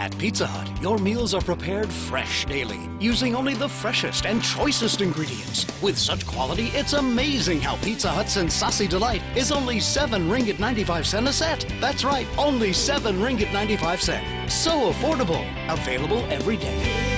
At Pizza Hut, your meals are prepared fresh daily, using only the freshest and choicest ingredients. With such quality, it's amazing how Pizza Hut's Sensasi Delight is only 7 ringgit 95 cent a set. That's right, only 7 ringgit 95 cent. So affordable. Available every day.